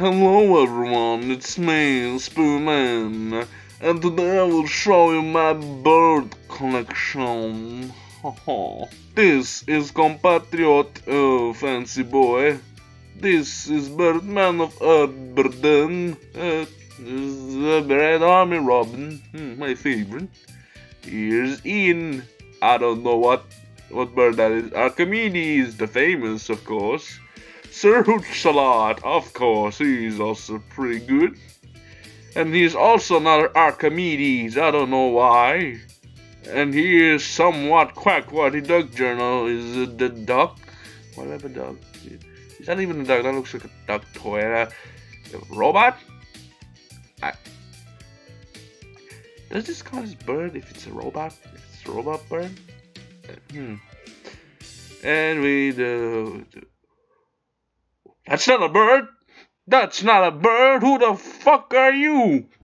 Hello everyone, it's me, Spoonman, and today I will show you my bird collection. this is compatriot uh, Fancy Boy. This is Birdman of Aberdeen. Uh, the Red Army Robin, hmm, my favorite. Here's Ian. I don't know what what bird that is. Archimedes, the famous, of course. Sir Hootsalot, of course, he's also pretty good. And he's also another Archimedes, I don't know why. And he is somewhat quack. What? quackwatty duck journal is the duck. Whatever duck. Is that even a duck? That looks like a duck toy. Uh, a robot? I, does this count as bird if it's a robot? If it's a robot bird? Uh, hmm. And we do. That's not a bird! That's not a bird! Who the fuck are you?